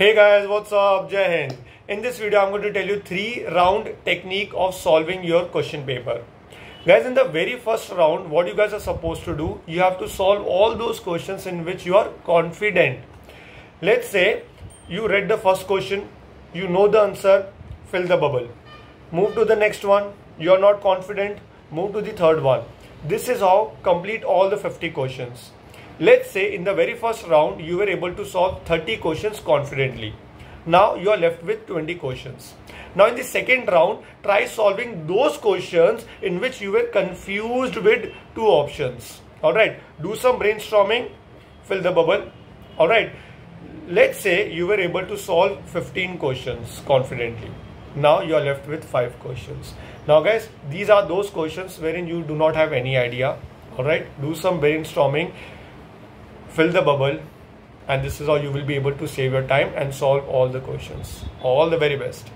Hey guys, what's up? Jai Hind. In this video, I'm going to tell you three round technique of solving your question paper. Guys, in the very first round, what you guys are supposed to do, you have to solve all those questions in which you are confident. Let's say you read the first question, you know the answer, fill the bubble. Move to the next one, you are not confident, move to the third one. This is how complete all the 50 questions. Let's say in the very first round, you were able to solve 30 questions confidently. Now you are left with 20 questions. Now in the second round, try solving those questions in which you were confused with two options. Alright, do some brainstorming, fill the bubble. Alright, let's say you were able to solve 15 questions confidently. Now you are left with 5 questions. Now guys, these are those questions wherein you do not have any idea. Alright, do some brainstorming fill the bubble and this is how you will be able to save your time and solve all the questions. All the very best